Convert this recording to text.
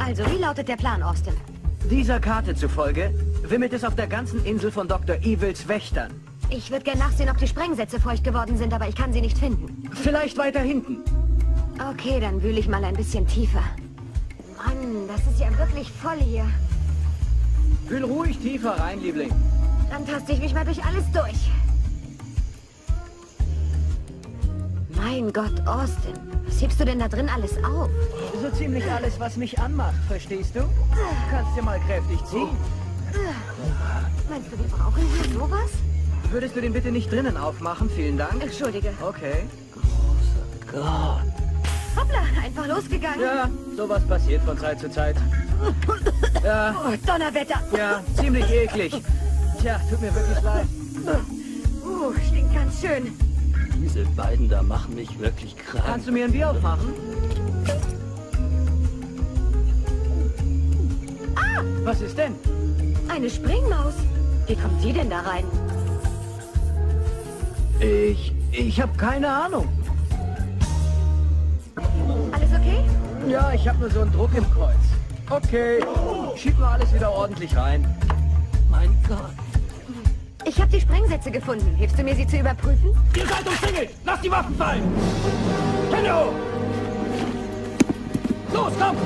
Also, wie lautet der Plan, Austin? Dieser Karte zufolge wimmelt es auf der ganzen Insel von Dr. Evils Wächtern. Ich würde gern nachsehen, ob die Sprengsätze feucht geworden sind, aber ich kann sie nicht finden. Vielleicht weiter hinten. Okay, dann wühle ich mal ein bisschen tiefer. Mann, das ist ja wirklich voll hier. Wühl ruhig tiefer rein, Liebling. Dann taste ich mich mal durch alles durch. Mein Gott, Austin. Was hebst du denn da drin alles auf? So ziemlich alles, was mich anmacht, verstehst du? Kannst dir mal kräftig ziehen. Meinst du, wir brauchen hier sowas? Würdest du den bitte nicht drinnen aufmachen? Vielen Dank. Entschuldige. Okay. Gott. Hoppla, einfach losgegangen. Ja, sowas passiert von Zeit zu Zeit. Ja, Oh, Donnerwetter. ja, ziemlich eklig. Tja, tut mir wirklich leid. Uh, stinkt ganz schön. Diese beiden da machen mich wirklich krank. Kannst du mir ein Bier aufmachen? Ah! Was ist denn? Eine Springmaus. Wie kommt die denn da rein? Ich, ich habe keine Ahnung. Alles okay? Ja, ich habe nur so einen Druck im Kreuz. Okay, schieb mal alles wieder ordentlich rein. Mein Gott. Ich habe die Sprengsätze gefunden. Hilfst du mir, sie zu überprüfen? Ihr seid umzingelt! Lasst die Waffen fallen! Hoch! Los, komm!